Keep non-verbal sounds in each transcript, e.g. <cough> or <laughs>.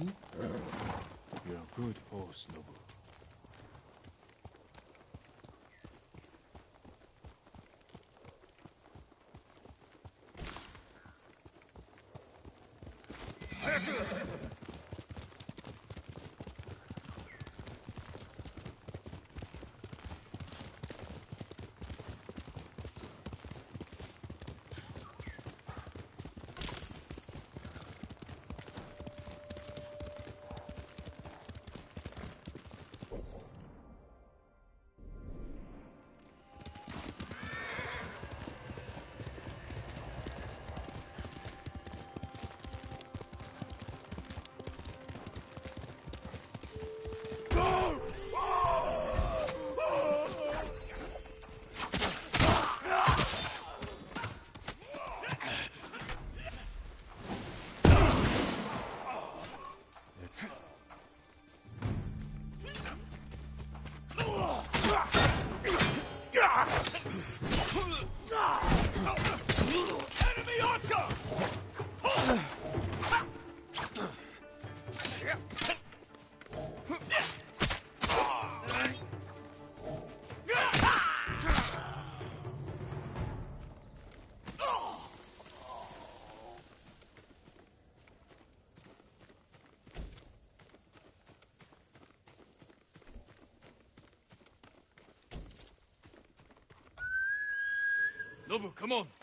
You're a good horse, Nobu. Nobu, come on.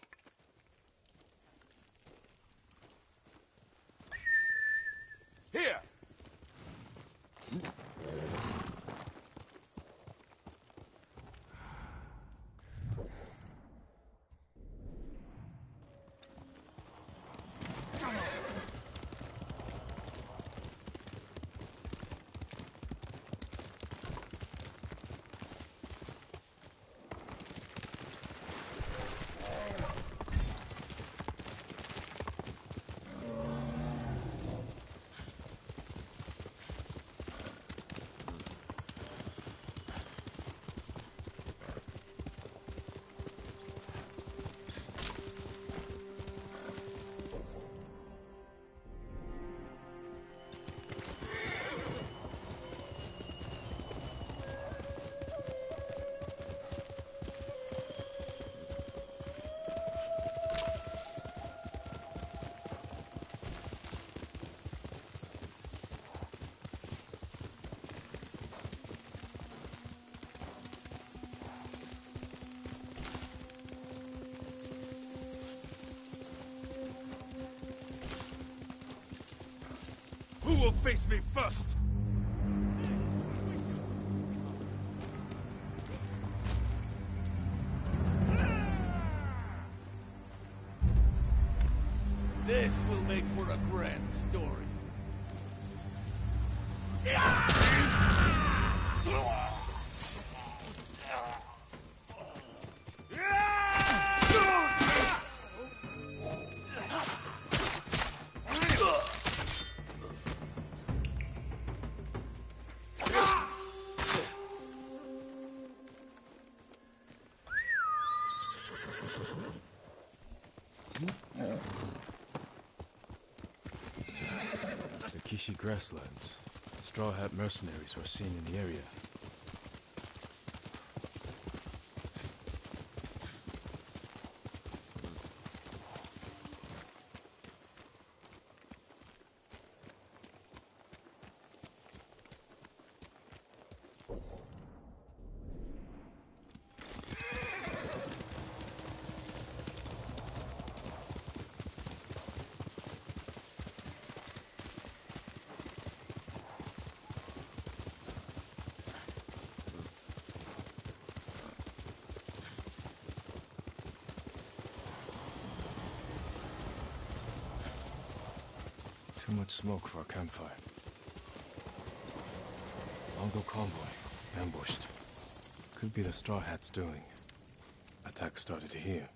Will face me first? This will make for a grand story. Grasslands. Straw Hat mercenaries were seen in the area. Too much smoke for a campfire. Mongol convoy, ambushed. Could be the Straw Hats doing. Attack started here,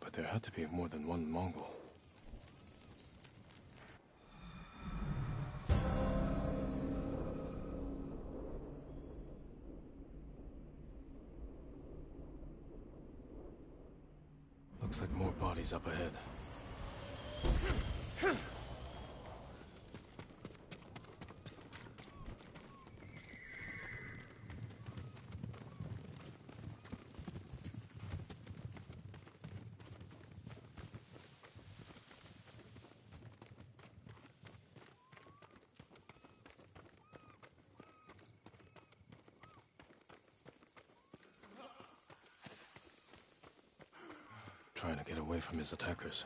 but there had to be more than one Mongol. Looks like more bodies up ahead. Trying to get away from his attackers.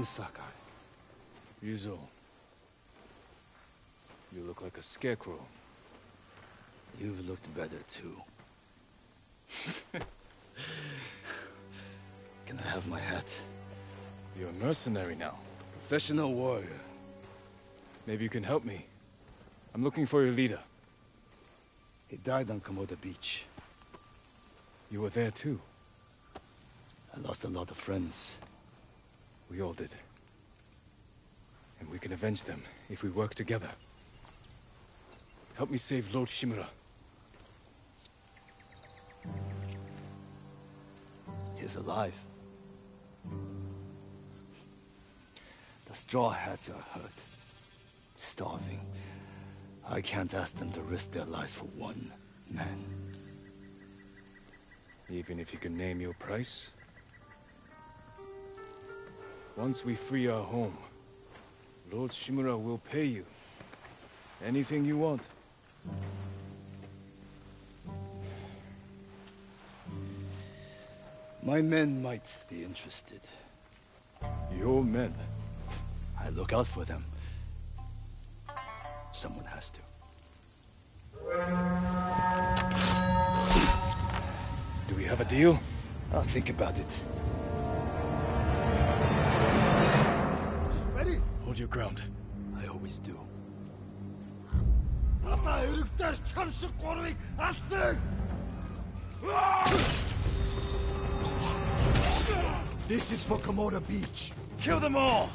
Jin Sakai. Ryuzo. You look like a scarecrow. You've looked better too. <laughs> Can I have my hat? You're a mercenary now. Professional warrior. Maybe you can help me. I'm looking for your leader. He died on Komoda Beach. You were there too. I lost a lot of friends. We all did. And we can avenge them if we work together. Help me save Lord Shimura. He's alive. The Straw Hats are hurt. Starving. I can't ask them to risk their lives for one man. Even if you can name your price? Once we free our home, Lord Shimura will pay you. Anything you want. My men might be interested. Your men. I look out for them. Someone has to. Do we have a deal? I'll think about it. Hold your ground. I always do. This is for Komoda Beach. Kill them all!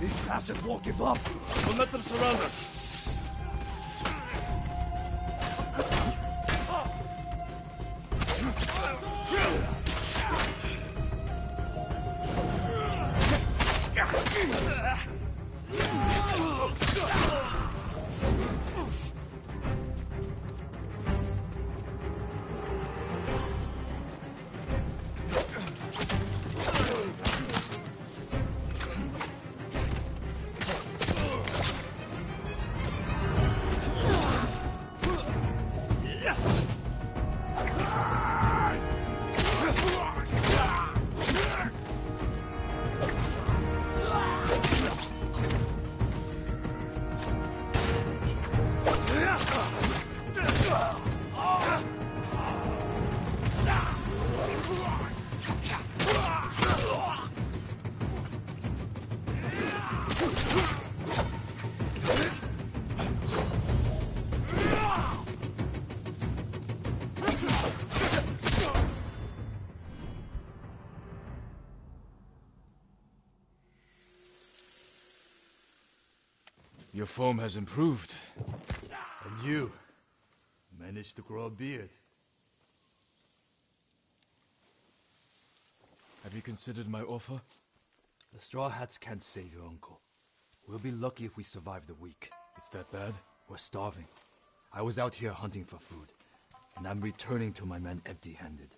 These bastards won't give up. We'll let them surround us. Your form has improved. And you managed to grow a beard. Have you considered my offer? The Straw Hats can't save your uncle. We'll be lucky if we survive the week. It's that bad? We're starving. I was out here hunting for food, and I'm returning to my men empty-handed.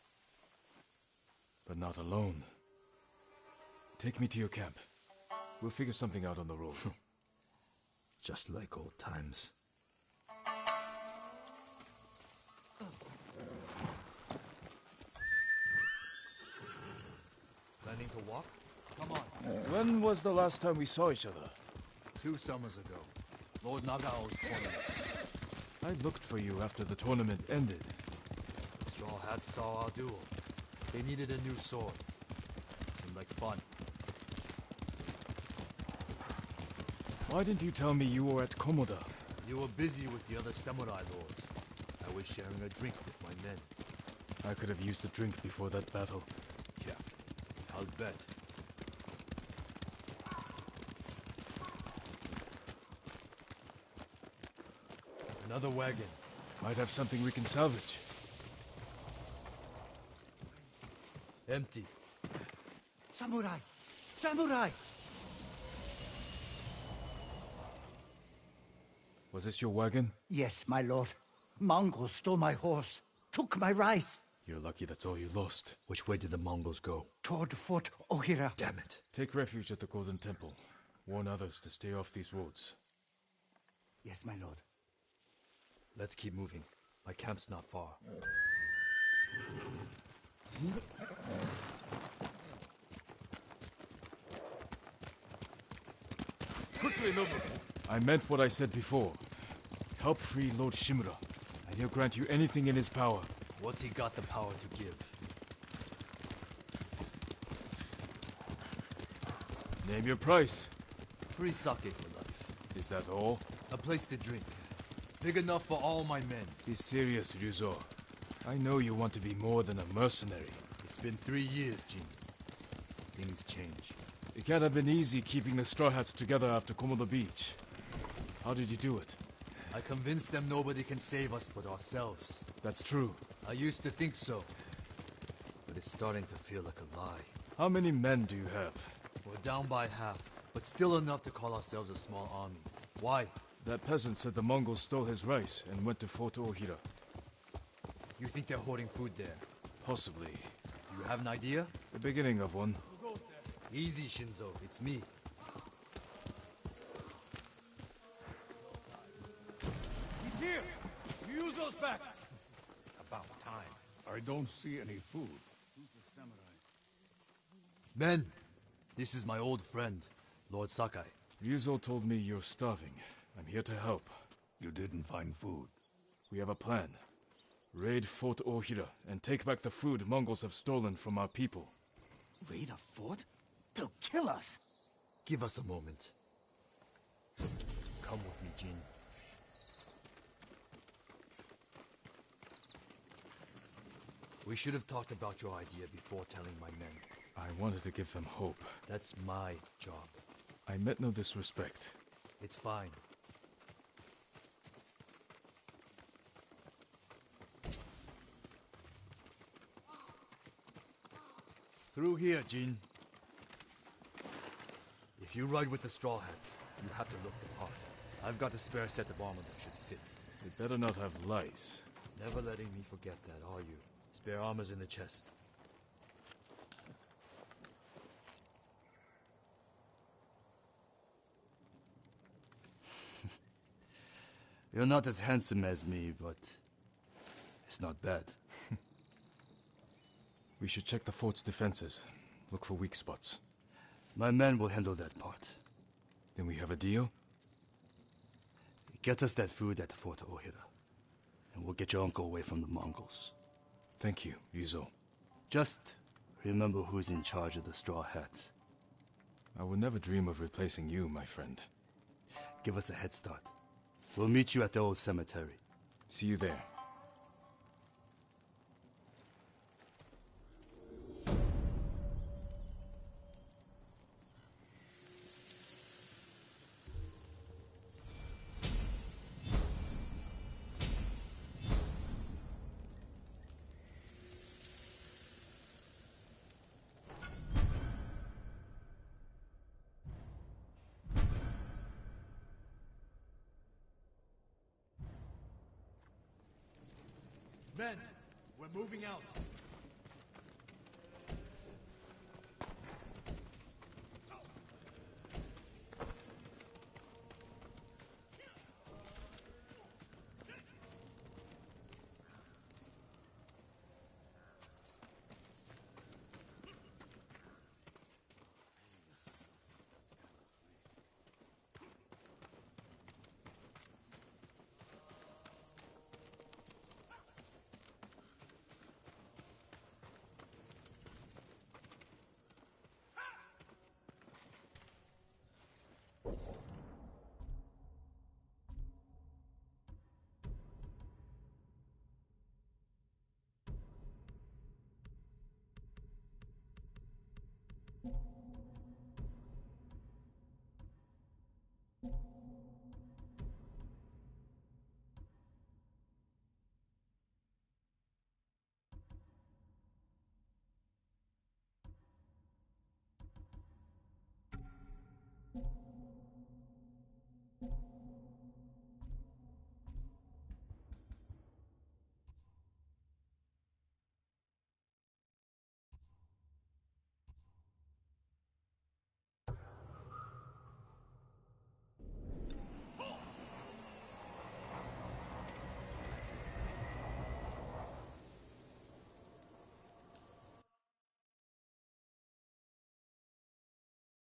But not alone. Take me to your camp. We'll figure something out on the road. <laughs> Just like old times. Planning to walk? Come on. when was the last time we saw each other? Two summers ago. Lord Nagao's tournament. I looked for you after the tournament ended. Straw Hats saw our duel. They needed a new sword. Seemed like fun. Why didn't you tell me you were at Komoda? You were busy with the other samurai lords. I was sharing a drink with my men. I could have used a drink before that battle. Yeah, I'll bet. Another wagon. Might have something we can salvage. Empty. Samurai! Samurai! Was this your wagon? Yes, my lord. Mongols stole my horse, took my rice. You're lucky that's all you lost. Which way did the Mongols go? Toward Fort Ohira. Damn it. Take refuge at the Golden Temple. Warn others to stay off these roads. Yes, my lord. Let's keep moving. My camp's not far. Quickly, Nobu! I meant what I said before. Help free Lord Shimura, and he'll grant you anything in his power. What's he got the power to give? Name your price. Free sake for life. Is that all? A place to drink. Big enough for all my men. Be serious, Ryuzo. I know you want to be more than a mercenary. It's been three years, Jin. Things change. It can't have been easy keeping the Straw Hats together after Komoda Beach. How did you do it? I convinced them nobody can save us but ourselves. That's true. I used to think so. But it's starting to feel like a lie. How many men do you have? We're down by half, but still enough to call ourselves a small army. Why? That peasant said the Mongols stole his rice and went to Fort Ohira. You think they're hoarding food there? Possibly. You have an idea? The beginning of one. Easy, Shinzo. It's me. Don't see any food. Who's the samurai? Men, this is my old friend, Lord Sakai. Ryuzo told me you're starving. I'm here to help. You didn't find food. We have a plan. Raid Fort Ohira and take back the food Mongols have stolen from our people. Raid a fort? They'll kill us! Give us a moment. Come with me, Jin. We should have talked about your idea before telling my men. I wanted to give them hope. That's my job. I meant no disrespect. It's fine. Through here, Jin. If you ride with the Straw Hats, you have to look the part. I've got a spare set of armor that should fit. They better not have lice. Never letting me forget that, are you? Spare armor's in the chest. <laughs> You're not as handsome as me, but it's not bad. <laughs> We should check the fort's defenses. Look for weak spots. My men will handle that part. Then we have a deal? Get us that food at the Fort Ohira, and we'll get your uncle away from the Mongols. Thank you, Ryuzo. Just remember who's in charge of the Straw Hats. I would never dream of replacing you, my friend. Give us a head start. We'll meet you at the old cemetery. See you there. Men, we're moving out.